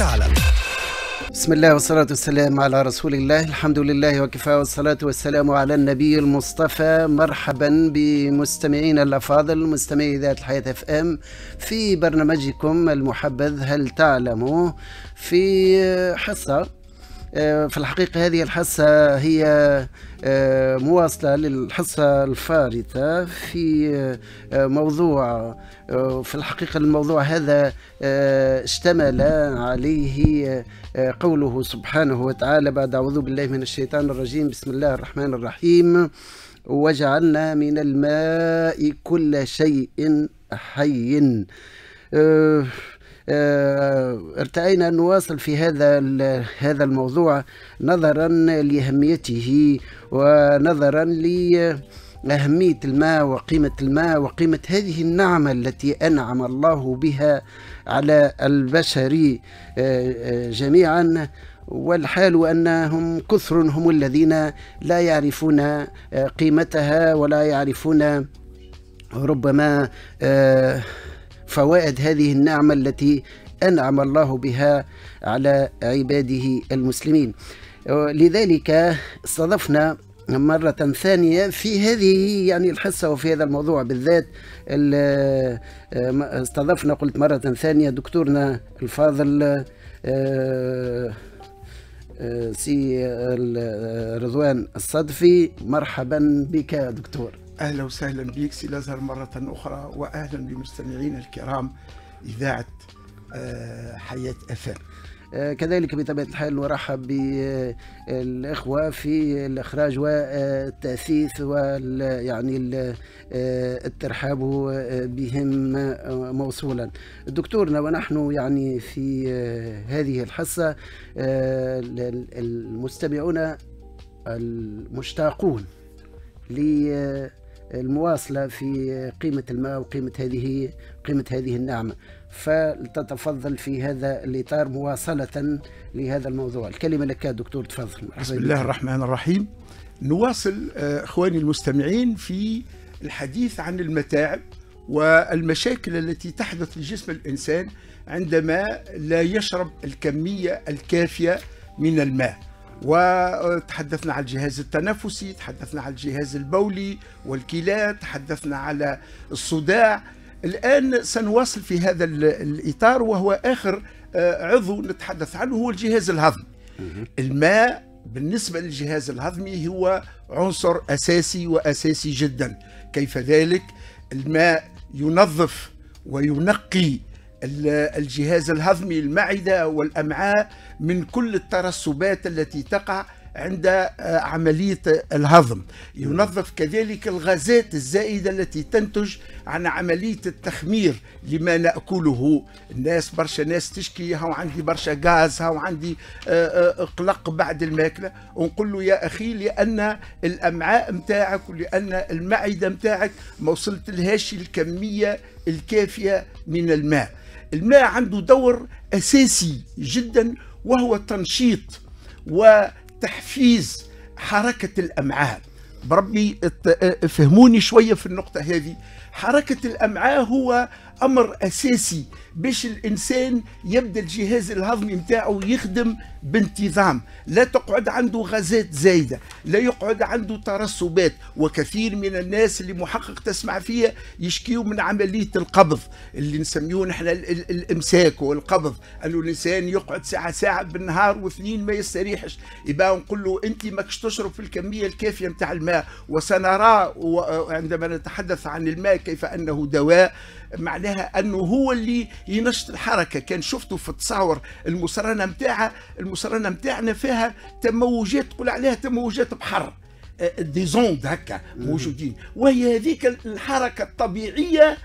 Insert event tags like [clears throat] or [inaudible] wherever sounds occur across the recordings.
تعلم بسم الله والصلاة والسلام على رسول الله. الحمد لله وكفى والصلاة والسلام على النبي المصطفى. مرحبا بمستمعينا الأفاضل مستمعي ذات الحياة اف ام في برنامجكم المحبذ هل تعلموا في حصة في الحقيقة هذه الحصة هي مواصلة للحصة الفارطة في موضوع في الحقيقة الموضوع هذا اشتمل عليه قوله سبحانه وتعالى بعد أعوذ بالله من الشيطان الرجيم بسم الله الرحمن الرحيم. وجعلنا من الماء كل شيء حي. ارتأينا أن نواصل في هذا هذا الموضوع نظرا لأهميته ونظرا لأهمية الماء وقيمة الماء وقيمة هذه النعمة التي أنعم الله بها على البشر جميعا. والحال أنهم كثر هم الذين لا يعرفون قيمتها ولا يعرفون. ربما فوائد هذه النعمة التي أنعم الله بها على عباده المسلمين. لذلك استضفنا مرة ثانية في هذه يعني الحصة وفي هذا الموضوع بالذات استضفنا قلت مرة ثانية دكتورنا الفاضل سي رضوان الصدفي. مرحبا بك دكتور. أهلا وسهلا بك سي الازهر مرة أخرى واهلا بمستمعينا الكرام إذاعة حياة FM كذلك بطبيعة الحال نرحب بالاخوه في الإخراج والتاثيث ويعني الترحاب بهم موصولا. دكتورنا ونحن يعني في هذه الحصة المستمعون المشتاقون المواصلة في قيمة الماء وقيمة هذه قيمة هذه النعمة فلتتفضل في هذا الإطار مواصلة لهذا الموضوع. الكلمة لك دكتور تفضل. بسم الله الرحمن الرحيم. نواصل إخواني المستمعين في الحديث عن المتاعب والمشاكل التي تحدث لجسم الإنسان عندما لا يشرب الكمية الكافية من الماء. وتحدثنا عن الجهاز التنفسي تحدثنا عن الجهاز البولي والكلى تحدثنا على الصداع. الآن سنواصل في هذا الإطار وهو آخر عضو نتحدث عنه هو الجهاز الهضمي. الماء بالنسبة للجهاز الهضمي هو عنصر أساسي وأساسي جدا. كيف ذلك؟ الماء ينظف وينقي الجهاز الهضمي المعدة والأمعاء من كل الترسبات التي تقع عند عملية الهضم. ينظف كذلك الغازات الزائدة التي تنتج عن عملية التخمير لما نأكله. الناس برشا ناس تشكي هاو عندي برشا غاز هاو عندي قلق بعد الماكلة. ونقول له يا أخي لأن الأمعاء متاعك ولأن المعدة متاعك ما وصلت لهاش الكمية الكافية من الماء. الماء عنده دور أساسي جدا وهو تنشيط وتحفيز حركة الأمعاء. بربي فهموني شوية في النقطة هذه. حركة الأمعاء هو أمر أساسي باش الإنسان يبدأ الجهاز الهضمي متاعه يخدم بانتظام. لا تقعد عنده غازات زايدة لا يقعد عنده ترسبات. وكثير من الناس اللي محقق تسمع فيها يشكيوا من عملية القبض اللي نسميه نحن الإمساك والقبض. أنه الإنسان يقعد ساعة ساعة بالنهار واثنين ما يستريحش. يبقى نقول له أنت ماكش تشرب في الكمية الكافية متاع الماء. وسنرى عندما نتحدث عن الماء كيف أنه دواء معناها أنه هو اللي ينشط الحركة. كان شفتوا في التصاور المسرنة متاعها المسرنة متاعنا فيها تموجات تقول عليها تموجات بحر. ديزوند هكا موجودين. وهي هذيك الحركة الطبيعية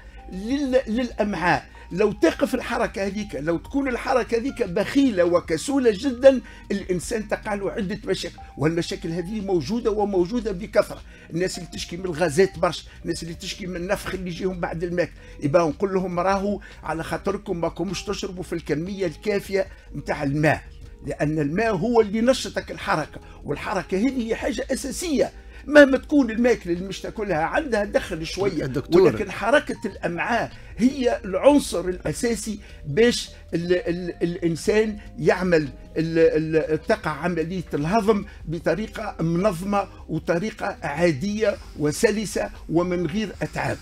للأمعاء. لو تقف الحركة هذيك لو تكون الحركة هذيك بخيلة وكسولة جدا الإنسان تقع له عدة مشاكل. والمشاكل هذه موجودة وموجودة بكثرة. الناس اللي تشكي من الغازات برشا الناس اللي تشكي من النفخ اللي يجيهم بعد الماء. يبقى نقول لهم راهو على خاطركم ما كومش تشربوا في الكمية الكافية نتاع الماء. لأن الماء هو اللي نشطك الحركة. والحركة هذه هي حاجة أساسية. مهما تكون الماكلة اللي مش تأكلها عندها دخل شوية. الدكتور. ولكن حركة الأمعاء هي العنصر الأساسي باش ال ال الإنسان يعمل تقع عملية الهضم بطريقة منظمة وطريقة عادية وسلسة ومن غير أتعاب.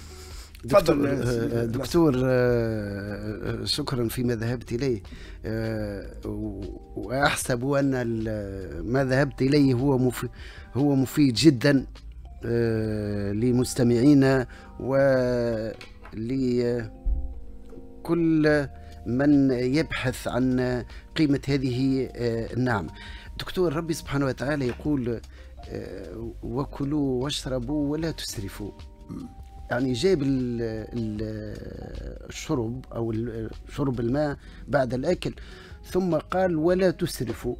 دكتور, تفضل، آه، دكتور آه، آه، شكرا فيما ذهبت إليه. آه، و- وأحسب أن ال- ما ذهبت إليه هو مفيد, هو مفيد جدا آه، لمستمعينا ولكل من يبحث عن قيمة هذه آه، النعمة دكتور ربي سبحانه وتعالى يقول آه، وكلوا واشربوا ولا تسرفوا. يعني جاب ال- ال- الشرب ال- شرب الماء بعد الأكل ثم قال ولا تسرفوا.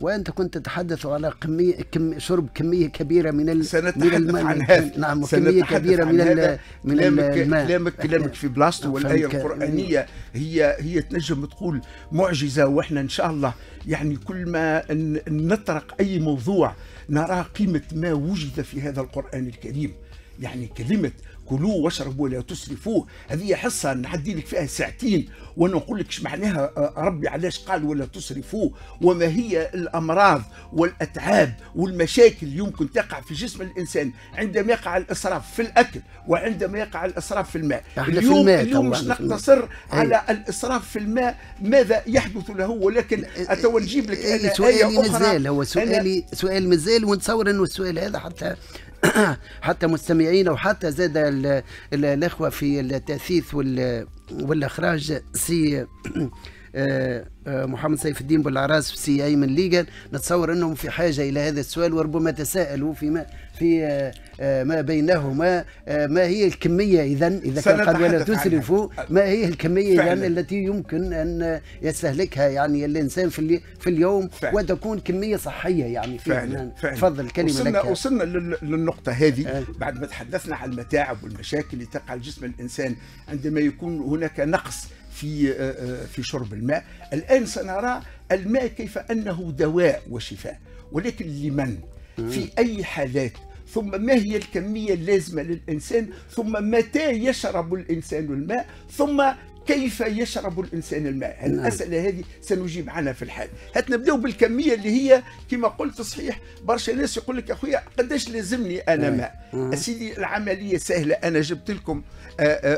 وأنت كنت تتحدث على كميه كم شرب كمية كبيرة من ال- من سنتحدث الماء عن هذا نعم سنتحدث كبيرة من. ال- من كلامك الماء كلامك كلامك في بلاصته والآية. القرآنية هي هي تنجم تقول معجزة وإحنا إن شاء الله يعني كل ما نطرق أي موضوع نرى قيمة ما وجد في هذا القرآن الكريم يعني كلمة كلوا واشربوا ولا تسرفوا هذه حصة نعدي لك فيها ساعتين وأنا نقول لك معناها آه، ربي علاش قال ولا تسرفوا وما هي الأمراض والأتعاب والمشاكل يمكن تقع في جسم الإنسان عندما يقع الإسراف في الأكل وعندما يقع الإسراف في الماء؟ إحنا في اليوم الماء اليوم مش. نقتصر. على الإسراف في الماء ماذا يحدث له؟ ولكن اتو نجيب لك أنا سؤالي آية مازال هو سؤالي سؤال مازال ونتصور إنه السؤال هذا حتى [clears throat] حتى مستمعينا وحتى زاد ال- ال- الإخوة في التأثيث وال- والإخراج سي محمد سيف الدين بولعراس وسي ايمن ليجن نتصور انهم في حاجة إلى هذا السؤال وربما تساءلوا فيما في آه، آه، ما بينهما آه، ما هي الكمية اذا إذا كان قال ولا. تسرفوا ما هي الكمية اذا. التي يمكن أن يستهلكها يعني الإنسان في في اليوم فعلاً. وتكون كمية صحية يعني فعلا تفضل الكلمة وصلنا لك وصلنا لل- للنقطة هذه آه. بعد ما تحدثنا عن المتاعب والمشاكل اللي تقع على جسم الإنسان عندما يكون هناك نقص في آه، آه، في شرب الماء الآن سنرى الماء كيف أنه دواء وشفاء ولكن لمن في أي حالات ثم ما هي الكمية اللازمة للإنسان ثم متى يشرب الإنسان الماء ثم كيف يشرب الإنسان الماء؟ نعم. الأسئلة هذه سنجيب عنها في الحال. هات نبداو بالكمية اللي هي كما قلت صحيح برشا ناس يقول لك أخويا قداش لازمني أنا. ماء؟ سيدي العملية سهلة أنا جبت لكم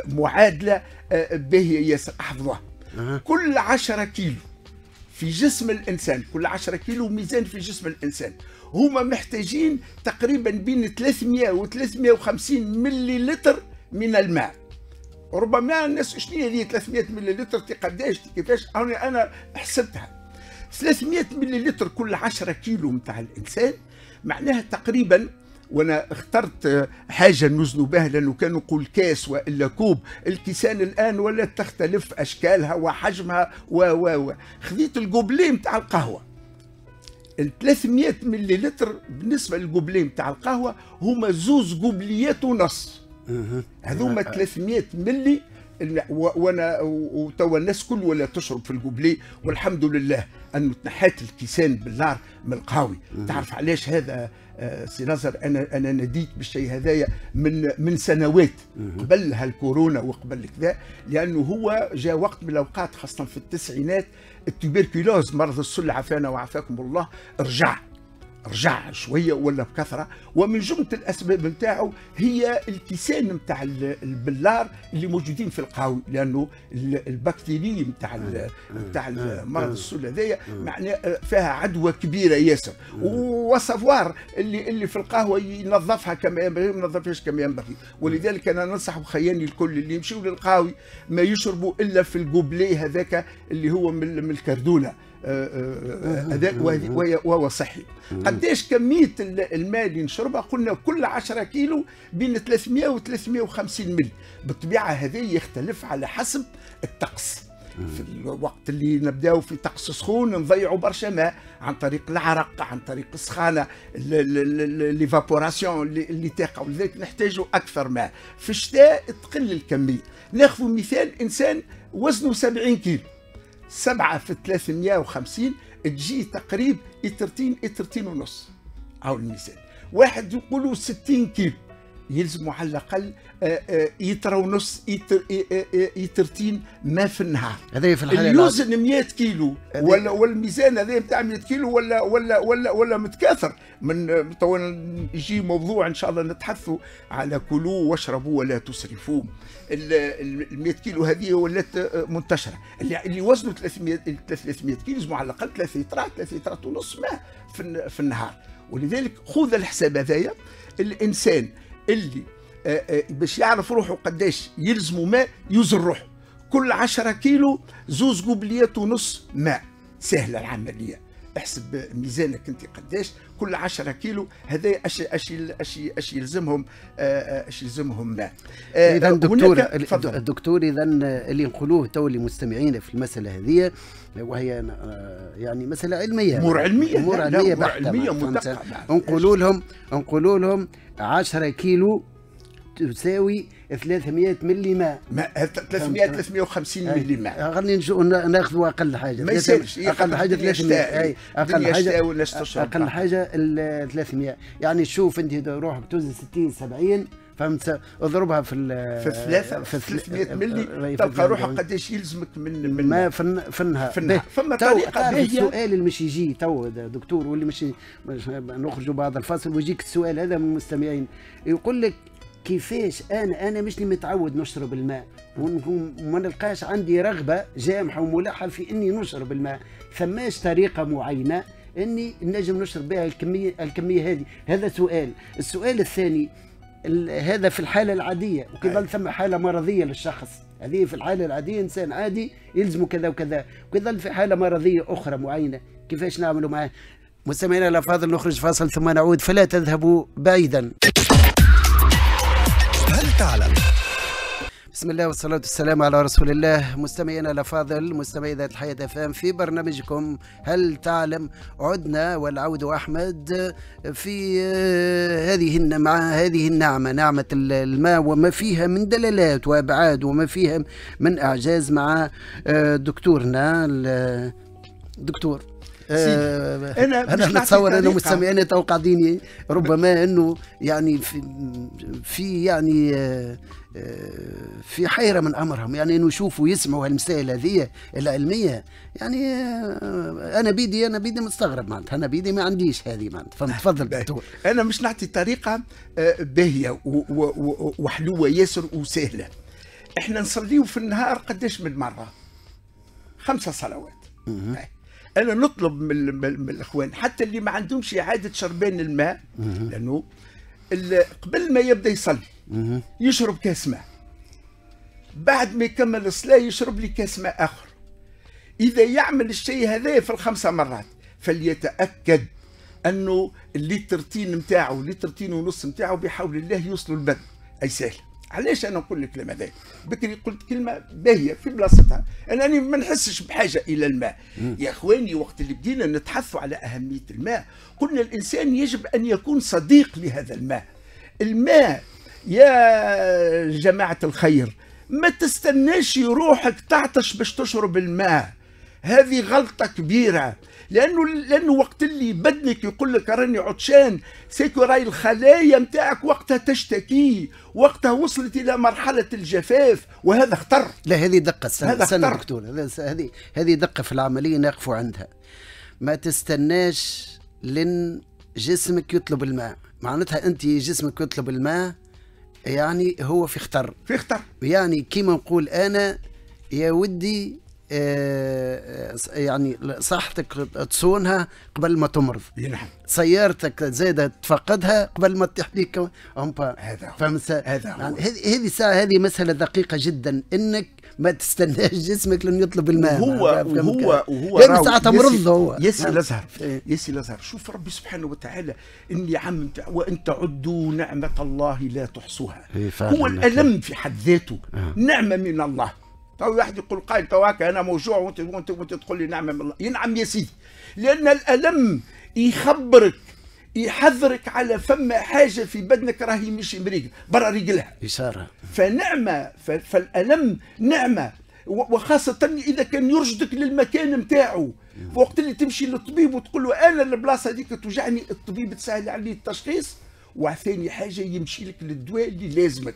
معادلة آه، باهيه ياسر. احفظوها. أها. كل 10 كيلو في جسم الإنسان كل 10 كيلو ميزان في جسم الإنسان. هما محتاجين تقريبا بين 300 و 350 ملي لتر من الماء. ربما الناس شنو هي 300 ملي لتر قداش كيفاش؟ أنا أنا حسبتها. 300 ملي لتر كل 10 كيلو نتاع الإنسان معناها تقريبا وأنا اخترت حاجة نوزنوا بها لأنه كان نقول كاس وإلا كوب. الكيسان الآن ولا تختلف أشكالها وحجمها و و و. خذيت القبليه نتاع القهوة. ال 300 ملي لتر بالنسبة للقبليه نتاع القهوة هما زوز قبليات ونص. هذوما 300 ملي الم- و- وأنا وتوا الناس كل ولا تشرب في القبلي. والحمد لله أنه تنحات الكيسان بالنار من القهوي تعرف علاش هذا سي ناصر أنا أنا نديت بالشيء هذايا من من سنوات قبل هالكورونا وقبل كذا لأنه هو جاء وقت من الأوقات خاصة في التسعينات ال tuberculose مرض السل عافانا وعافاكم الله رجع. رجع شوية ولا بكثرة ومن جملة الأسباب نتاعو هي الكيسان نتاع ال- البلار اللي موجودين في القهوي لأنه ال- ال bactérie نتاع نتاع مرض السل هذايا معناه فيها عدوى كبيرة ياسر. وسافوار اللي اللي في القهوة ينظفها كما ينبغي ما ينظفهاش كما ينبغي. ولذلك أنا ننصح خياني الكل اللي يمشيوا للقهاوي ما يشربوا إلا في القبلي هذاك اللي هو من الكردونة. هذاك وهذه- وهي- وهو صحي قداش كمية ال- الماء اللي نشربها؟ قلنا كل 10 كيلو بين 300 و 350 ملي. بالطبيعة هذا يختلف على حسب الطقس. في الوقت اللي نبداو في طقس سخون نضيعوا برشا ماء عن طريق العرق عن طريق السخانة ليفابوراسيون اللي, اللي تقع ولذلك نحتاجوا أكثر ماء. في الشتاء تقل الكمية. ناخذ مثال إنسان وزنه 70 كيلو. سبعة في 350 تجي تقريب إترتين إترتين ونص. أو الميزان واحد يقولوا 60 كيلو. يلزموا على الأقل آه، آه، يتر ونص يتر آه، يترتين ما في النهار. هذا في الحالة. يوزن 100 كيلو ولا والميزان هذا نتاع 100 كيلو ولا ولا ولا ولا متكاثر. من تو يجي موضوع إن شاء الله نتحدثوا على كلوا واشربوا ولا تسرفوا. ال 100 كيلو هذه ولات منتشرة. اللي اللي وزنه 300 300 كيلو يلزموا على الأقل 3 لترات 3 لترات ونص ماء الن- في النهار. ولذلك خذ الحساب هذايا. الإنسان اللي آه، آه، باش يعرف روحه قداش يلزمه ماء يوزن روحه. كل 10 كيلو زوز قبليات ونص ماء. سهلة العملية. احسب ميزانك انت قداش. كل 10 كيلو هذا اش اش اش اش يلزمهم آه، اش يلزمهم ماء. اذا دكتور. الدكتور اذا اللي نقولوه تو لمستمعينا في المسألة هذه وهي آه، يعني لا، علمية أمور علمية فهمت؟ مدققه نعم. نقولوا لهم نقولوا لهم 10 كيلو تساوي 300 ملي ماء. ما 300 350 ملي ماء. نشوف ناخذوا أقل حاجة. ما يسالش هي أقل حاجة الدنيا 300 شتاء. أي أقل حاجة أقل حاجة ال 300 يعني شوف أنت روحك توزن 60 70 فهمت اضربها في في ثلاثة في في 300 ملي تلقى. روحك قداش يلزمك من من ما في النهار. به. فما طريقة تعرف باهية. السؤال اللي مش يجي تو دكتور واللي مش نخرجوا بعد الفاصل ويجيك السؤال هذا من المستمعين يقول لك كيفاش أنا أنا مش اللي متعود نشرب الماء وما نلقاش عندي رغبة جامحة وملحه في إني نشرب الماء ثماش طريقة معينة إني نجم نشرب بها الكمية الكمية هذه هذا سؤال السؤال الثاني ال- هذا في الحالة العادية. وكيظل ثم حالة مرضية للشخص؟ هذه في الحالة العادية إنسان عادي يلزمه كذا وكذا. وكيظل في حالة مرضية أخرى معينة؟ كيفاش نعملوا معاه؟ مستمعينا الأفاضل نخرج فاصل ثم نعود. فلا تذهبوا بعيدا. هل تعلم بسم الله والصلاة والسلام على رسول الله. مستمعينا الأفاضل مستمعي ذات الحياة أفام في برنامجكم هل تعلم عدنا والعود أحمد في آه، هذه مع هذه النعمة نعمة ال- الماء وما فيها من دلالات وأبعاد وما فيها من إعجاز مع آه، دكتورنا ال- دكتور آه، أنا أنا نعطي نتصور أنه طريقة. مستمعينا تو قاعدين ربما أنه يعني في في يعني آه، آه، في حيرة من أمرهم. يعني أنه يشوفوا يسمعوا هالمسائل هذه العلمية. يعني آه، أنا بيدي أنا بيدي مستغرب معناتها. أنا بيدي ما عنديش هذه معناتها. فهمت؟ تفضل باهي. دكتور. أنا مش نعطي طريقة آه، باهية و- و- و- وحلوة ياسر وسهلة. إحنا نصليو في النهار قداش من مرة؟ خمسة صلوات. أنا نطلب من, من, من الإخوان حتى اللي ما عندهمش إعادة شربان الماء لأنه قبل ما يبدأ يصلي. يشرب كاس ماء. بعد ما يكمل الصلاة يشرب لي كاس ماء آخر. إذا يعمل الشيء هذا في الخمسه مرات فليتأكد أنه الليترتين نتاعو ليترتين ونص نتاعو بحول الله يوصلوا البدن أي سهل علاش أنا نقول الكلام هذا بكري قلت كلمة باهية في بلاصتها. أنا أنا ما نحسش بحاجة إلى الماء. يا إخواني وقت اللي بدينا نتحدثوا على أهمية الماء قلنا الإنسان يجب أن يكون صديق لهذا الماء. الماء يا جماعة الخير ما تستناش روحك تعطش باش تشرب الماء. هذه غلطة كبيرة. لأنه لأنه وقت اللي بدنك يقول لك راني عطشان سيكو راي الخلايا متاعك وقتها تشتكي وقتها وصلت إلى مرحلة الجفاف وهذا خطر لا هذه دقة استنى هذا خطر. دكتور هذه هذه دقة في العملية نقفوا عندها. ما تستناش لن جسمك يطلب الماء. معناتها أنت جسمك يطلب الماء يعني هو في خطر في خطر يعني كيما نقول أنا يا ودي يعني صحتك تصونها قبل ما تمرض. نعم. سيارتك زايده تفقدها قبل ما تطيح بيك أمبا هذا هو. فهمت؟ هذا هو. يعني هذه ساعة هذه مسألة دقيقة جدا. إنك ما تستناش جسمك لن يطلب الماء. وهو فهمت؟ كم وهو كان؟ وهو لأنه راهو ساعتها ياسي- مرض هو. ياسي فهمت؟ الأزهر. إيه. ياسي الأزهر. شوف ربي سبحانه وتعالى إني عم وان تعدوا نعمة الله لا تحصوها. إيه. هو الألم في حد ذاته. نعمة من الله. تو واحد يقول قايل تو هكا أنا موجوع وانت وانت وأنت تقول لي نعمه من الله ينعم يا سيدي. لأن الألم يخبرك يحذرك على فما حاجة في بدنك راهي مش مريقلة برا ريقلها. اشاره فنعمة ف- فالألم نعمة. و- وخاصة إذا كان يرشدك للمكان نتاعو وقت اللي تمشي للطبيب وتقول له أنا البلاصة هذيك توجعني الطبيب تسهل عليه التشخيص. وثاني حاجة يمشي لك للدواء اللي لازمك.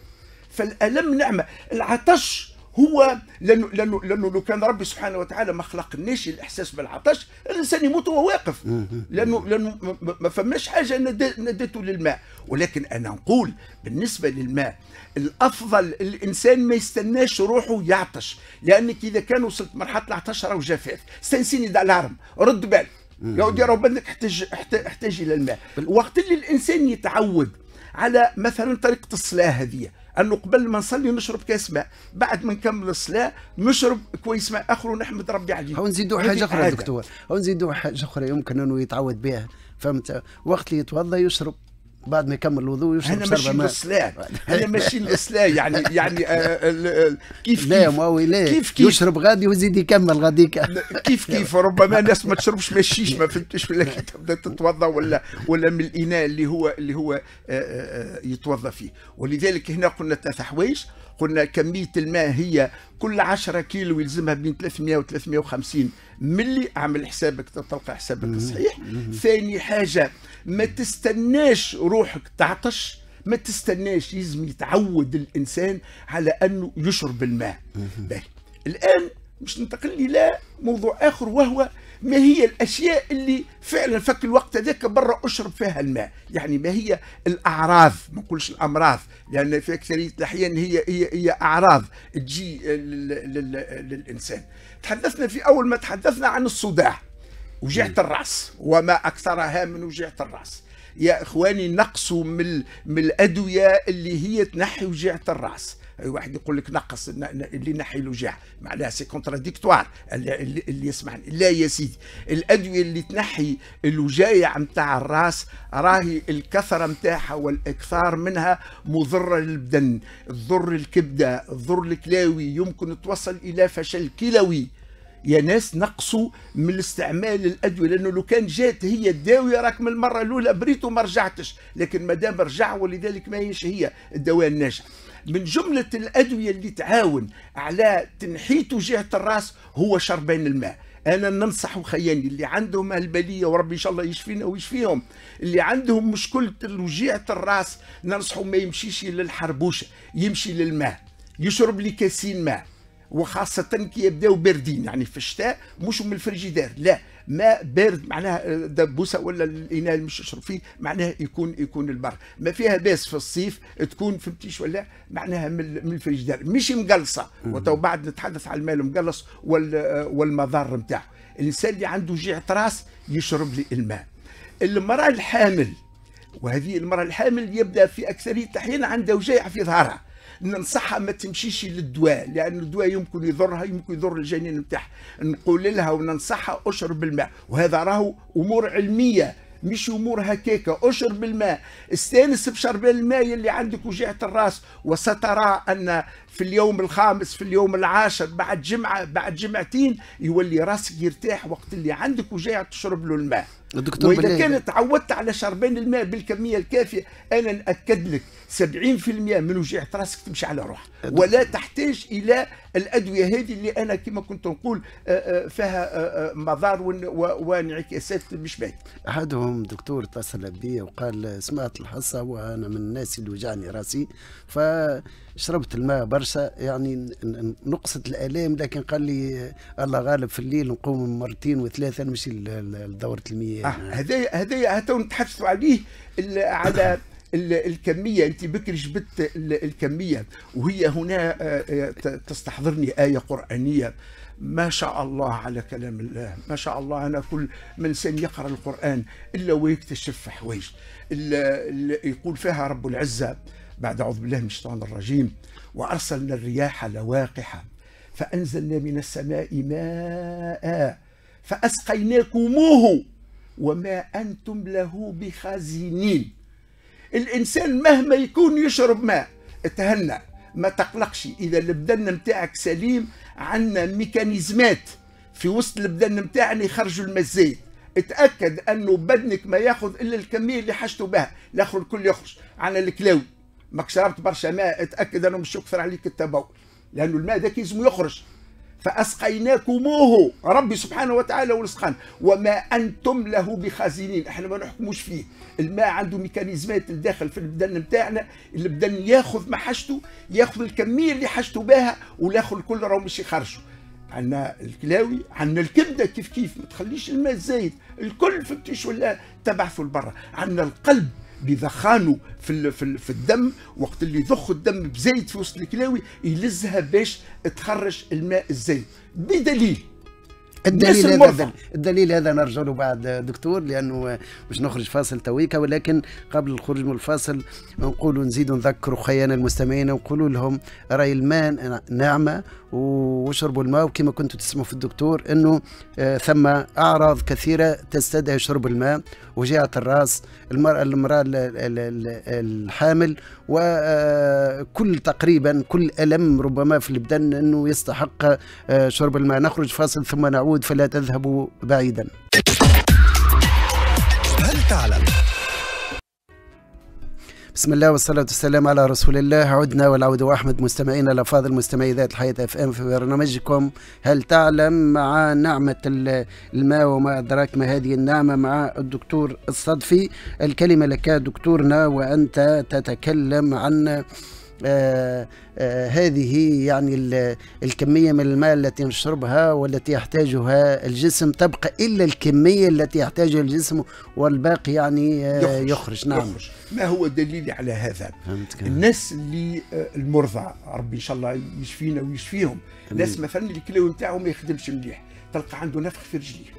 فالألم نعمة. العطش هو لأنه لأنه لأنه لو كان ربي سبحانه وتعالى ما خلقناش الإحساس بالعطش الإنسان يموت وهو واقف. لأنه لأنه ما- ما- ما فماش حاجة ند- ندته للماء. ولكن أنا نقول بالنسبة للماء الأفضل الإنسان ما يستناش روحه يعطش. لأنك إذا كان وصلت مرحلة العطش راهو جفاف. استنسيني دع العرم رد بالك يا ودي راهو بدنك احتاج احتاج احتاج إلى الماء. وقت اللي الإنسان يتعود على مثلا طريقة الصلاة هذه انه قبل ما نصلي نشرب كاس ماء بعد ما نكمل الصلاة نشرب كويس ماء آخر ونحمد ربي عليه. هو نزيدوا حاجة أخرى. دكتور. هو نزيدوا حاجة أخرى يمكن أنه يتعود بها. فهمت؟ وقت اللي يتوضا يشرب. بعد ما يكمل الوضوء يشرب شربة ماشي للصلاه أنا ماشي للصلاه يعني يعني آه، ال- كيف لا كيف لا. كيف كيف يشرب غادي ويزيد يكمل غاديك. كيف كيف؟ ربما ناس ما تشربش من الشيش ما فهمتش. ولا تبدأ تتوضأ ولا ولا من الإناء اللي هو اللي هو آه، آه، آه، يتوضأ فيه. ولذلك هنا قلنا ثلاث حوايج قلنا كمية الماء هي كل 10 كيلو يلزمها بين 300 و 350 ملي. أعمل حسابك تلقى حسابك صحيح ثاني حاجة ما تستناش روحك تعطش ما تستناش لازم يتعود الإنسان على أنه يشرب الماء. الآن مش ننتقل إلى موضوع آخر وهو ما هي الأشياء اللي فعلا فك الوقت هذاك برا أشرب فيها الماء؟ يعني ما هي الأعراض؟ ما نقولش الأمراض لأن في أكثرية الأحيان هي هي هي أعراض تجي لل- لل- للإنسان. تحدثنا في أول ما تحدثنا عن الصداع. وجعة الرأس وما أكثرها من وجعة الرأس. يا إخواني نقصوا من, من الأدوية اللي هي تنحي وجعة الرأس. أي واحد يقول لك نقص اللي ينحي الوجاع معناها c'est contradictoire اللي, اللي- يسمعني. لا يا سيدي الأدوية اللي تنحي الوجايع متاع الرأس راهي الكثرة متاعها والإكثار منها مضرة للبدن تضر الكبدة تضر الكلاوي يمكن توصل إلى فشل كلوي. يا ناس نقصوا من استعمال الأدوية لأنه لو كان جات هي الداوية راك من المرة الأولى بريت وما رجعتش. لكن ما دام رجع ولذلك ما هيش هي الدواء الناجح. من جملة الأدوية اللي تعاون على تنحيه وجعه الرأس هو شربان الماء. أنا ننصح اخياني اللي عندهم البلية وربي إن شاء الله يشفينا ويشفيهم. اللي عندهم مشكلة وجيعه الرأس ننصحه ما يمشيش للحربوشه يمشي للماء يشرب لي كاسين ماء. وخاصة كي يبداو باردين يعني في الشتاء مش من الفريجيدير لا ماء بارد معناها دبوسه ولا الإناء اللي مش يشرب فيه معناها يكون يكون البر. ما فيها باس في الصيف تكون فهمتيش ولا؟ معناها من الفريجيدير. مش مقلصة. وتو بعد نتحدث على الماء المقلص وال- والمضار نتاعو الإنسان اللي عنده جيعه راس يشرب لي الماء. المرأة الحامل وهذه المرأة الحامل يبدأ في أكثرية الأحيان عندها وجيع في ظهرها. ننصحها ما تمشيش للدواء لأن الدواء يمكن يضرها يمكن يضر الجنين نتاعها. نقول لها وننصحها اشرب الماء وهذا راهو أمور علمية مش أمور هكاكا اشرب الماء استأنس بشرب الماء اللي عندك وجيعه الراس. وسترى أن في اليوم الخامس في اليوم العاشر بعد جمعة بعد جمعتين يولي راسك يرتاح وقت اللي عندك وجيعه تشرب له الماء. الدكتور وإذا كانت تعودت على شربان الماء بالكمية الكافية أنا نأكد لك 70% من وجيعه راسك تمشي على روحها ولا تحتاج إلى الأدوية هذه اللي أنا كما كنت نقول آه، آه، فيها آه، مضار وانعكاسات مش باهية. أحدهم دكتور اتصل بي وقال سمعت الحصة وأنا من الناس اللي وجعني راسي فشربت الماء برشا يعني نقصت الآلام لكن قال لي الله غالب في الليل نقوم مرتين وثلاثة نمشي لدورة المياه. آه، هذا هذا هتو نتحدثوا عليه على ال- الكمية. أنت بكري جبت ال- الكمية وهي هنا آه، آه، تستحضرني آية قرآنية. ما شاء الله على كلام الله. ما شاء الله أنا كل من إنسان يقرأ القرآن إلا ويكتشف حوايج. يقول فيها رب العزة بعد أعوذ بالله من الشيطان الرجيم. وأرسلنا الرياح لواقحة فأنزلنا من السماء ماء فأسقيناكموه وما أنتم له بخازنين. الإنسان مهما يكون يشرب ماء تهنى ما تقلقش. إذا البدن متاعك سليم عندنا ميكانيزمات في وسط البدن متاعنا يخرجوا الماء الزايد. اتأكد أنه بدنك ما ياخذ إلا الكمية اللي حاجته بها الآخر الكل يخرج. عن الكلاوي. ماك شربت برشا ماء اتأكد أنه مش يكثر عليك التبول لأنه الماء ذاك لازم يخرج. فأسقيناكموه. ربي سبحانه وتعالى والسخان وما أنتم له بخازنين. إحنا ما نحكموش فيه. الماء عنده ميكانيزمات الداخل في البدن نتاعنا البدن ياخذ ما حاجته ياخذ الكمية اللي حاجته بها والاخر الكل راهو مش يخرجوا عندنا الكلاوي عندنا الكبدة كيف كيف. ما تخليش الماء زايد. الكل فهمتيش ولا تبعثوا لبرا. عندنا القلب. بذخانه في في في الدم وقت اللي يضخ الدم بزيت في وسط الكلاوي يلزها باش تخرج الماء الزايد. بدليل. الدليل هذا الدليل هذا نرجع له بعد دكتور لأنه باش نخرج فاصل تويكا ولكن قبل الخروج من الفاصل نقولوا نزيدوا نذكروا خيانا المستمعين ونقولوا لهم رأي الماء نعمة واشربوا الماء. وكما كنتوا تسمعوا في الدكتور إنه آه ثم أعراض كثيرة تستدعي شرب الماء وجيعه الرأس المراه المرأة الحامل وكل تقريبا كل ألم ربما في البدن أنه يستحق آه شرب الماء. نخرج فاصل ثم نعود فلا تذهبوا بعيدا. هل تعلم بسم الله والصلاة والسلام على رسول الله عدنا والعود أحمد مستمعينا الأفاضل مستمعي ذات الحياة اف ام في برنامجكم هل تعلم مع نعمة الماء وما أدراك ما هذه النعمة مع الدكتور الصدفي الكلمة لك دكتورنا وأنت تتكلم عن هذه يعني الكمية من الماء التي نشربها والتي يحتاجها الجسم. تبقى إلا الكمية التي يحتاجها الجسم والباقي يعني آه يخرج, يخرج. نعم. يخرج. ما هو الدليل على هذا؟ الناس اللي المرضى ربي إن شاء الله يشفينا ويشفيهم. الناس مثلا الكلاوي نتاعهم ما يخدمش مليح تلقى عنده نفخ في رجليه.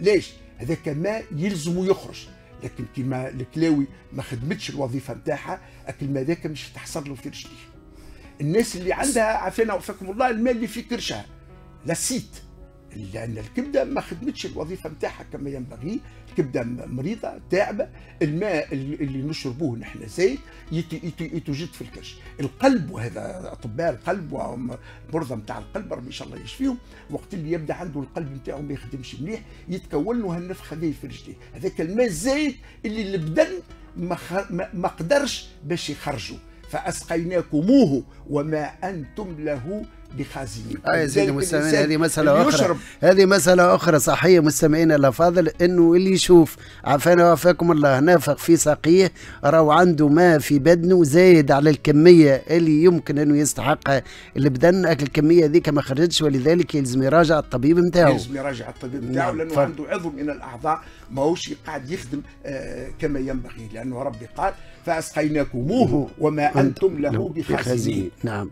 ليش؟ هذاك ماء يلزم يخرج. لكن كيما الكلاوي ما خدمتش الوظيفة نتاعها الماء ذاك مش تحصل له في رجليه. الناس اللي عندها عافانا وفاكم الله الماء اللي في كرشها لاسيت لأن الكبدة ما خدمتش الوظيفة نتاعها كما ينبغي. الكبدة مريضة تعبة. الماء اللي نشربوه نحن زايد يتوجد في الكرش القلب وهذا أطباء القلب ومرضى نتاع القلب ربي إن شاء الله يشفيهم. وقت اللي يبدأ عنده القلب نتاعو ما يخدمش مليح يتكون له هالنفخه هذه في رجليه. هذاك الماء الزايد اللي البدن ما, قدرش باش يخرجوا فأسقيناكموه وما أنتم له بخازنين آه سيدي مستمعين هذه مسألة أخرى. هذه مسألة أخرى. صحية مستمعينا الأفاضل إنه اللي يشوف عافانا وعافاكم الله. نافق في ساقيه راهو عنده ماء في بدنه زايد على الكمية اللي يمكن إنه يستحقها. البدن أكل الكمية ذيك ما خرجتش ولذلك يلزم يراجع الطبيب نتاعو يلزم يراجع الطبيب نتاعو لأنه ف... عنده عضو من الأعضاء ماهوش قاعد يخدم آه كما ينبغي لأنه ربي قال فأسقيناكموه وما أنتم له بخازنين. نعم.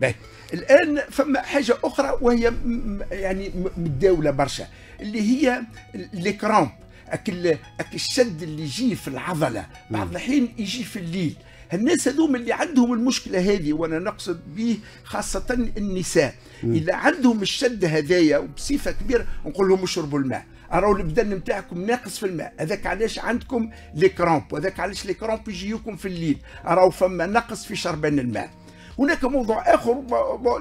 الآن فما حاجة أخرى وهي يعني متداولة برشا اللي هي الكرامب أكل أكل الشد اللي يجي في العضلة. بعض الحين يجي في الليل. الناس هذوم اللي عندهم المشكلة هذه وأنا نقصد به خاصة النساء. إذا عندهم الشد هذايا وبصفة كبيرة نقول لهم اشربوا الماء. راهو البدن نتاعكم ناقص في الماء. هذاك علاش عندكم لي كرامب وهذاك علاش لي كرامب يجيوكم في الليل. راهو فما نقص في شربان الماء. هناك موضوع آخر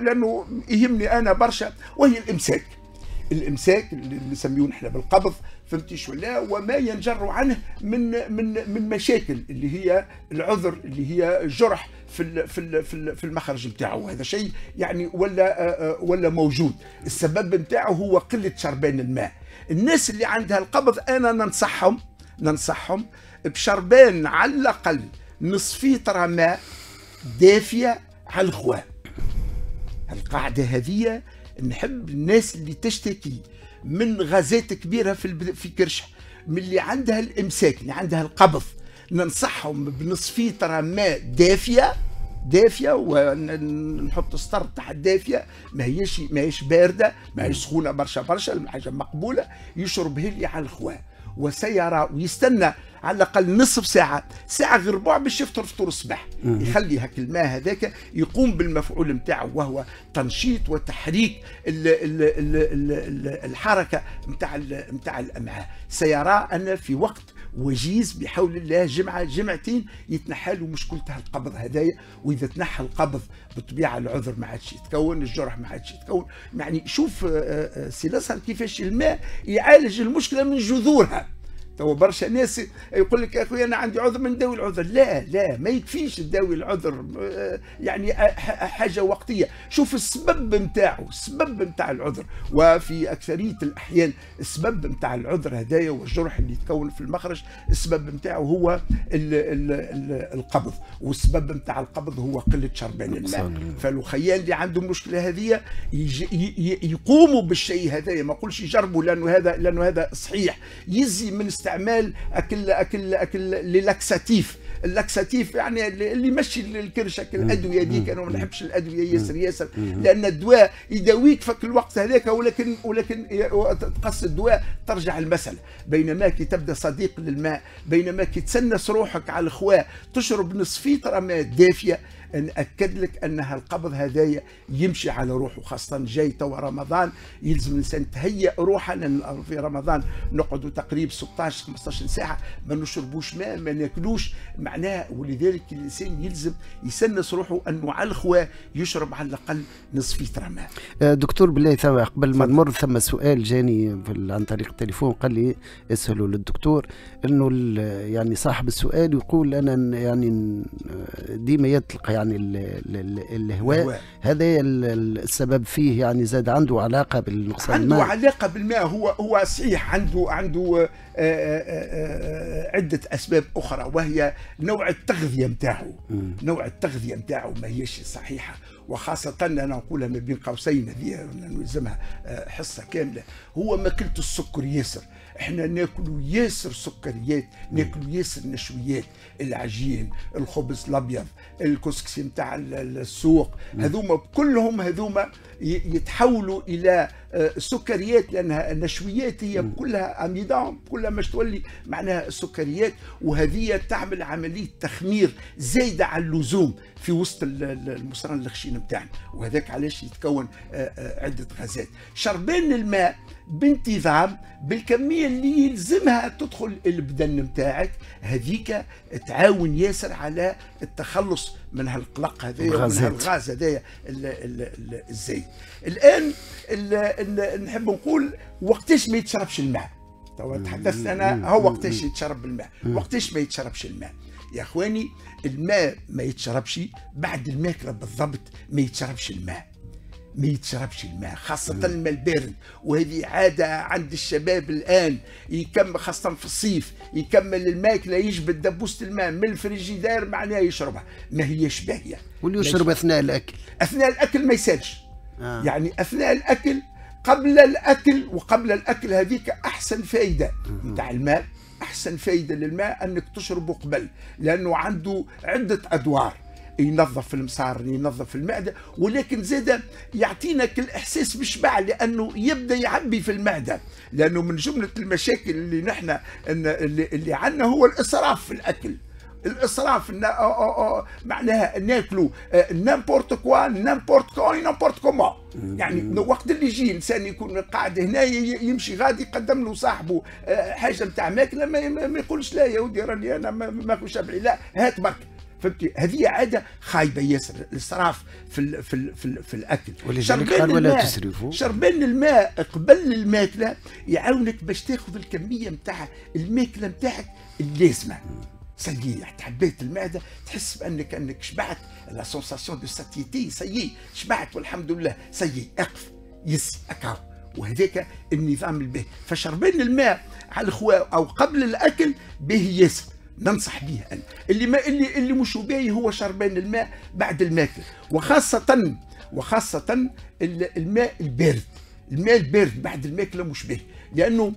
لأنه يهمني أنا برشا وهي الإمساك. الإمساك اللي نسميه نحن بالقبض فهمتي شو لا وما ينجر عنه من من من مشاكل اللي هي العذر اللي هي الجرح في في في المخرج نتاعو. هذا شيء يعني ولا ولا موجود. السبب نتاعو هو قلة شربان الماء. الناس اللي عندها القبض أنا ننصحهم ننصحهم بشربان على الأقل نصف لتر ماء دافية على الخوا. القاعدة هذه نحب الناس اللي تشتكي من غازات كبيرة في في كرشها من اللي عندها الإمساك اللي عندها القبض ننصحهم بنصف لتر ماء دافية دافية ونحط سطر تحت دافية. ما هيش ما هيش باردة ما هيش سخونة برشا برشا حاجة مقبولة يشرب هي على الخوا. وسيرى ويستنى على الأقل نصف ساعة ساعة غير ربع باش يفطر فطور الصباح. يخلي هاك الماء هذاك يقوم بالمفعول نتاعو وهو تنشيط وتحريك ال ال ال ال الحركة نتاع نتاع الأمعاء. سيرى ان في وقت وجيز بحول الله جمعة جمعتين يتنحى له مشكلته القبض هدايا وإذا تنحى القبض بالطبيعة العذر ما عادش يتكون الجرح ما عادش يتكون. يعني شوف سي كيفاش الماء يعالج المشكلة من جذورها. تو برشا ناس يقول لك يا أخوي أنا عندي عذر من نداوي العذر. لا لا ما يكفيش تداوي العذر آه، يعني حاجة وقتية. شوف السبب نتاعو السبب نتاع العذر. وفي أكثرية الأحيان السبب نتاع العذر هدايا والجرح اللي يتكون في المخرج السبب نتاعو هو ال ال ال القبض. والسبب نتاع القبض هو قلة شربان الماء. فالخيال اللي عندهم المشكلة هذه يقوموا بالشيء هذا ما نقولش يجربوا لأنه هذا لأنه هذا صحيح. يزي من استعمال أكل أكل أكل للأكساتيف. ال laxatif يعني اللي يمشي الكرش الأدوية ديك أنا ما نحبش الأدوية ياسر ياسر. لأن الدواء يداويك فك الوقت هذاك ولكن ولكن تقص الدواء ترجع المساله بينما كي تبدأ صديق للماء بينما كي تسنس روحك على الخواء تشرب نصف لتر ماء دافية ناكد لك أن القبض هذايا يمشي على روحه خاصة جاي توا رمضان يلزم الإنسان تهيئ روحه لأن في رمضان نقعدوا تقريبا 16 15 ساعة ما نشربوش ماء ما ناكلوش معناه ولذلك الإنسان يلزم يسنس روحه أنه على الخوا يشرب على الأقل نصف لتر ماء. آه، دكتور بالله ثم قبل ما نمر ثم سؤال جاني عن طريق التليفون قال لي اسألوا للدكتور أنه يعني صاحب السؤال يقول أنا يعني ديما يطلق يعني الهواء هذا السبب فيه يعني زاد عنده علاقة بالنقصان عنده الماء. علاقة بالماء. هو هو صحيح عنده عنده آه، آه، آه، عدة أسباب أخرى وهي نوع التغذية نتاعو نوع التغذية نتاعو ما هيش صحيحة. وخاصة أنا نقولها ما بين قوسين هذه نلزمها حصة كاملة. هو ماكلة السكر ياسر. إحنا ناكلوا ياسر سكريات ناكلوا ياسر نشويات. العجين الخبز الأبيض الكسكسي نتاع السوق. هذوما كلهم هذوما يتحولوا إلى آه، سكريات لأنها النشويات هي كلها اميدان كلها مش تولي معناها سكريات وهذه تعمل عملية تخمير زايدة على اللزوم في وسط المصران الخشين بتاعنا. وهذاك علاش يتكون آه، آه، عدة غازات. شربان الماء بانتظام بالكمية اللي يلزمها تدخل البدن نتاعك هذيك تعاون ياسر على التخلص من هالقلق هذايا ومن هالغاز هذايا الزايد الآن نحب نقول وقتاش ما يتشربش الماء. تو تحدثت أنا هو وقتاش يتشرب الماء. وقتاش ما يتشربش الماء. يا إخواني الماء ما يتشربش بعد الماكلة بالضبط ما يتشربش الماء. ما يتشربش الماء خاصة الماء البارد. وهذه عادة عند الشباب الآن يكمل خاصة في الصيف يكمل الماكلة يجبد دبوسة الماء من الفريجيدير معناها يشربها. ما هيش باهية. واللي يشرب أثناء الأكل. أثناء الأكل ما يسالش. آه. يعني أثناء الأكل قبل الأكل وقبل الأكل هذيك أحسن فائدة نتاع الماء. أحسن فائدة للماء أنك تشربه قبل لأنه عنده عدة أدوار. ينظف المصار ينظف المعدة ولكن زاد يعطينك الاحساس بالشبع لأنه يبدأ يعبي في المعدة. لأنه من جملة المشاكل اللي نحن اللي, اللي عندنا هو الإسراف في الأكل. الإسراف معناها ناكلوا n'importe quoi n'importe qui n'importe comment يعني وقت اللي يجي إنسان يكون قاعد هنا يمشي غادي يقدم له صاحبه آه، حاجة نتاع ماكلة ما يقولش لا يا ودي راني أنا ماكل شبعي لا هات برك. فهمتي؟ هذه عادة خايبة ياسر الإسراف في ال في ال في, ال في الأكل. قال ولا تسرفوا. شربان الماء قبل الماكله يعاونك باش تاخذ الكمية نتاع الماكله نتاعك اللازمة. سيي حبيت المعده تحس بانك أنك شبعت. la sensation de satiété ça y est شبعت والحمد لله. سيي أقف. يس أكاو. وهذاك النظام الباهي. فشربان الماء على الخواء أو قبل الأكل به ياسر. ننصح به أنا. اللي ما اللي اللي مش باهي هو شربان الماء بعد الماكله وخاصه وخاصة الماء البارد. الماء البارد بعد الماكلة مش باهي. لأنه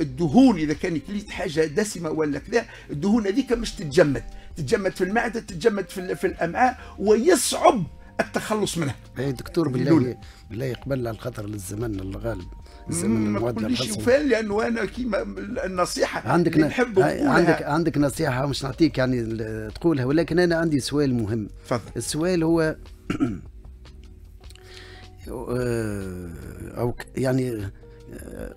الدهون إذا كان كليت حاجة دسمة ولا كذا الدهون هذيك مش تتجمد. تتجمد في المعدة تتجمد في, في الأمعاء ويصعب التخلص منها. اي دكتور بالله بالله يقبل على الخطر للزمن الغالب. الزمن المعدل الحصري لأنه أنا كيما النصيحة عندك اللي نحب عندك عندك نصيحة مش نعطيك يعني تقولها ولكن أنا عندي سؤال مهم. تفضل. السؤال هو [clears throat] أو يعني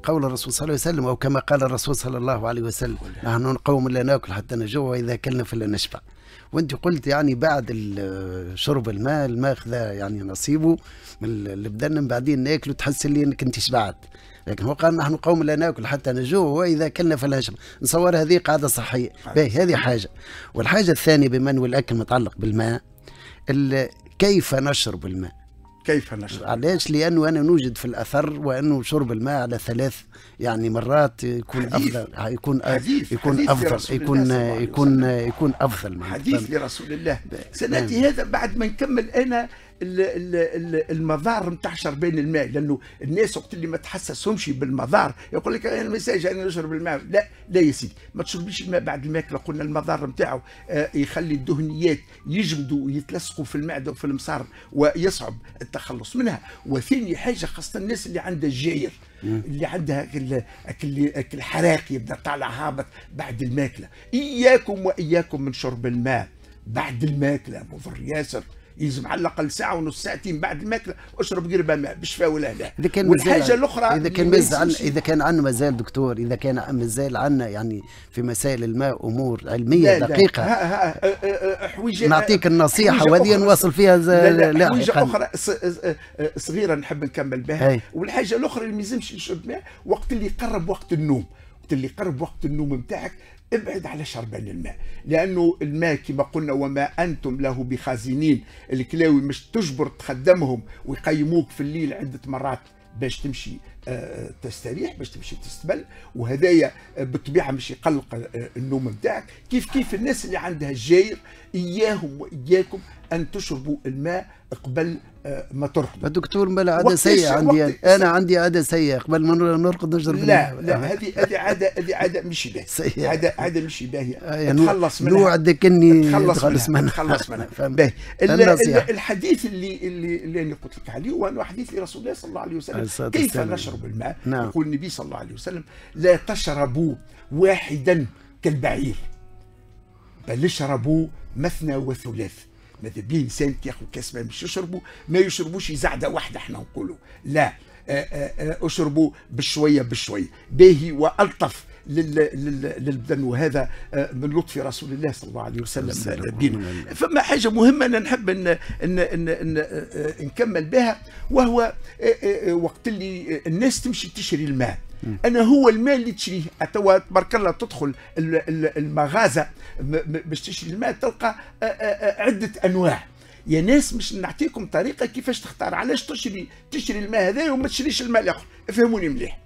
قول الرسول صلى الله عليه وسلم أو كما قال الرسول صلى الله عليه وسلم نحن قوم لا نأكل حتى نجوع وإذا أكلنا فلا نشبع. وانت قلت يعني بعد شرب الماء الماء خذا يعني نصيبه من اللي بدنا بعدين ناكله تحس اللي إنك انت شبعت لكن هو قال نحن قوم لا ناكل حتى نجوع وإذا كلنا فلا نشرب نصور هذه قاعدة صحيه باهي هذه حاجة. والحاجة الثانية بما إنه الأكل متعلق بالماء ال- كيف نشرب الماء؟ كيف نشرب علاش لأنه أنا نوجد في الأثر وأنه شرب الماء على ثلاث يعني مرات يكون حديث. أفضل يكون حديث. يكون حديث أفضل يكون يكون يكون أفضل. حديث لرسول الله سنأتي هذا بعد ما نكمل أنا المضار نتاع شربان الماء لأنه الناس وقت اللي ما تحسسهمش بالمضار يقول لك أنا مساج أنا نشرب الماء. لا لا يا سيدي ما تشربيش الماء بعد الماكلة. قلنا المضار نتاعو آه، يخلي الدهنيات يجمدوا ويتلصقوا في المعده وفي المصار ويصعب التخلص منها. وثاني حاجة خاصة الناس اللي عندها الجاير اللي عندها أكل أكل أكل حراق يبدأ طالع هابط بعد الماكلة. إياكم وإياكم من شرب الماء بعد الماكلة مضر ياسر. يلزم على الأقل ساعة ونص ساعتين بعد الماكلة أشرب قربة ماء بالشفاء والهلاء إذا كان والحاجة الأخرى إذا كان ما مازال إذا كان عندنا مازال دكتور إذا كان مازال عندنا يعني في مسائل الماء أمور علمية لا لا. دقيقة. ها ها أ- أ- أ- حويجه نعطيك النصيحة وهذه نواصل فيها لا لا لاحقاً. حويجة أخرى صغيرة نحب نكمل بها. والحاجة الأخرى اللي ما يلزمش يشرب ماء وقت اللي يقرب وقت النوم. وقت اللي يقرب وقت النوم نتاعك ابعد على شربان الماء. لأنه الماء كما قلنا وما أنتم له بخازنين. الكلاوي مش تجبر تخدمهم ويقيموك في الليل عدة مرات باش تمشي. تستريح باش تمشي تستبل وهدايا آه، بالطبيعة مش يقلق آه، النوم نتاعك كيف كيف الناس اللي عندها الجاير إياهم وإياكم أن تشربوا الماء قبل آه، ما ترقدوا الدكتور بلا عادة سيئة عندي. أنا عندي عادة سيئة قبل ما نرقد نشرب لا الماء. لا هذه هذه عادة هذه عادة مش باهية. عادة عادة مش باهية. آه، نوع- تخلص منها. نوعدك اني تخلص تخلص منها. منها تخلص منها. [laughs] باهي. الحديث اللي اللي اللي قلت لك عليه وانه حديث لرسول الله صلى الله عليه وسلم. كيف والسلام. نشرب الماء. نعم. يقول النبي صلى الله عليه وسلم لا تشربوا واحدا كالبعير بل اشربوا مثنى وثلاث. ماذا بيه إنسان ياخذ كاس ماء مش يشربوا ما يشربوش زعدة واحدة إحنا نقولوا. لا آه، آه، آه، اشربوا بشوية بشوية. باهي وألطف. للبدن وهذا آه، من لطف رسول الله صلى الله عليه وسلم والسلام. بنا فما حاجة مهمة أنا نحب ان ان ان, إن آه، نكمل بها وهو آه، آه، وقت اللي الناس تمشي تشري الماء. أنا هو الماء اللي تشريه. توا تبارك الله تدخل ال- ال- المغازة باش تشري الماء تلقى آه، آه، آه، عدة أنواع. يا ناس مش نعطيكم طريقة كيفاش تختار. علاش تشري تشري الماء هذا وما تشريش الماء الآخر؟ فهموني مليح.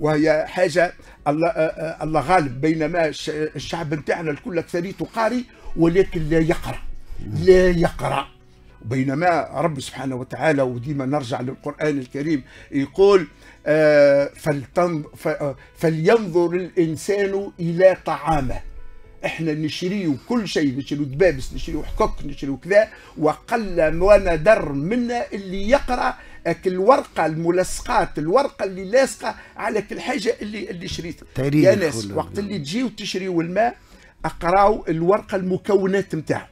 وهي حاجة الله آه، آه، الله غالب بينما الش- الشعب نتاعنا الكل اكثريته قاري ولكن لا يقرأ. لا يقرأ. بينما رب سبحانه وتعالى وديما نرجع للقرآن الكريم يقول آه، فلينظر الإنسان إلى طعامه. إحنا نشريه كل شيء نشريه دبابس نشريه حكك نشريه كذا وقل وندر منا اللي يقرأ الورقه الملصقات الورقة اللي لاصقه على كل حاجة اللي اللي شريتها. يا ناس وقت اللي تجيو تشريوا الماء اقراو الورقة المكونات نتاعو.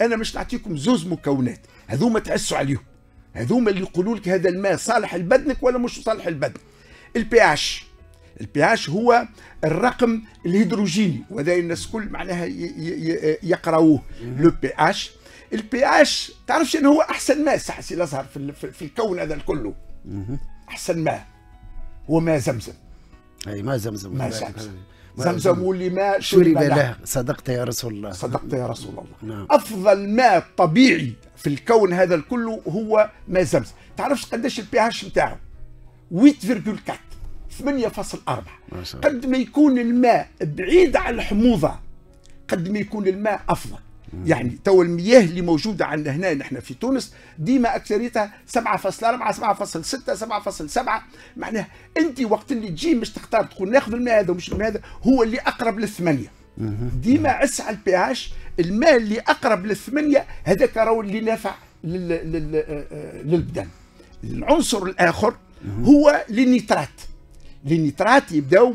أنا مش نعطيكم زوز مكونات هذوما تعسوا عليهم. هذوما اللي يقولوا لك هذا الماء صالح لبدنك ولا مش صالح لبدنك. البي اش البي اش هو الرقم الهيدروجيني وهذا الناس كل معناها يقراوه le pH ال pH تعرفش انه هو؟ أحسن ماء سحسي الأزهر في, في في الكون هذا كله أحسن ماء. هو ماء زمزم. أي ما زمزم. ما زمزم. زمزم. واللي ماء شرب له. صدقت يا رسول الله. صدقت يا رسول الله. نعم. أفضل ماء طبيعي في الكون هذا الكل هو ماء زمزم. تعرفش قداش البي اتش نتاعو 8.4 8.4 ما شاء الله. قد ما يكون الماء بعيد عن الحموضة قد ما يكون الماء أفضل. يعني تو المياه اللي موجودة عندنا هنا نحن في تونس ديما أكثريتها 7.4 7.6 7.7 معناها أنت وقت اللي تجي مش تختار تقول ناخذ الماء هذا ومش الماء هذا هو اللي أقرب للثمانية. ديما عس على البي إتش الماء اللي أقرب للثمانية هذاك راهو اللي نافع لل... لل... آه، آه، للبدن. العنصر الآخر هو النيترات. النيترات يبداو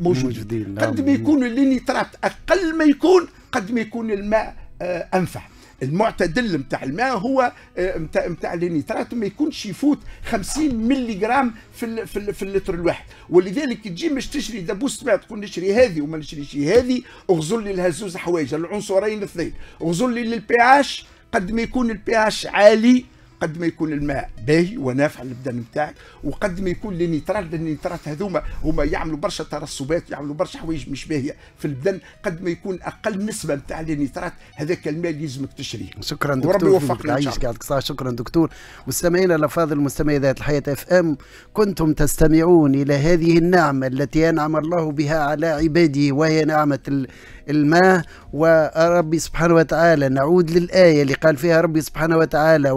موجودين. موجودين، قد نعم. ما يكون النيترات أقل ما يكون قد ما يكون الماء آه، أنفع. المعتدل نتاع الماء هو نتاع نتاع النيترات ما يكونش يفوت 50 ملي جرام في ال في, ال في اللتر الواحد. ولذلك تجي مش تشري دبوس ماء تقول نشري هذه وما نشريش هذه اغزر لي لها زوز حوايج العنصرين الاثنين. اغزر لي للبي اتش قد ما يكون البي اتش عالي قد ما يكون الماء باهي ونافع للبدن نتاعك وقد ما يكون النيترات النيترات هذوما هما يعملوا برشا ترسبات يعملوا برشا حوايج مش باهية في البدن قد ما يكون أقل نسبة نتاع النيترات هذاك الماء لازمك تشريه. شكرا دكتور وربي يوفقنا يعيشك صح شكرا دكتور. مستمعينا الأفاضل مستمعي ذات الحياة إف إم كنتم تستمعون إلى هذه النعمة التي انعم الله بها على عباده وهي نعمة الماء. وربي سبحانه وتعالى نعود للآية اللي قال فيها ربي سبحانه وتعالى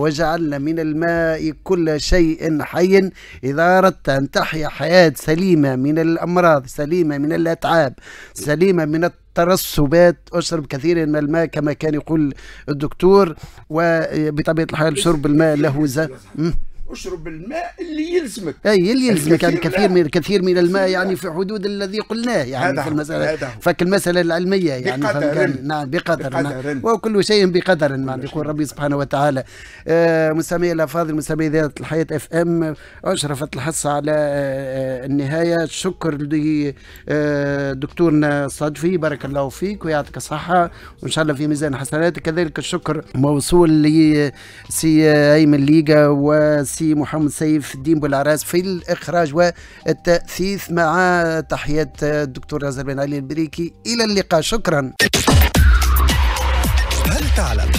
وجعلنا من الماء كل شيء حي. إذا أردت أن تحيا حياة سليمة من الأمراض سليمة من الأتعاب سليمة من الترسبات أشرب كثيرا من الماء كما كان يقول الدكتور وبطبيعة الحال شرب الماء له اشرب الماء اللي يلزمك. أي اللي يلزمك. يعني كثير من كثير من الماء يعني في حدود الذي قلناه يعني في المساله فك المسألة العلمية يعني بقدر. نعم بقدر, بقدر. وكل شيء بقدر يعني يقول ربي سبحانه وتعالى. آه مستمعي الأفاضل مستمعي ذات الحياة إف إم أشرفت الحصة على آه النهاية. شكر لدكتورنا صدفي بارك الله فيك ويعطيك الصحة. وإن شاء الله في ميزان حسناتك كذلك الشكر موصول لسي أيمن ليغا وسي السي محمد سيف الدين بولعراس في الإخراج والتأثيث مع تحية الدكتور غزال بن علي البريكي. إلى اللقاء. شكرا. هل تعلم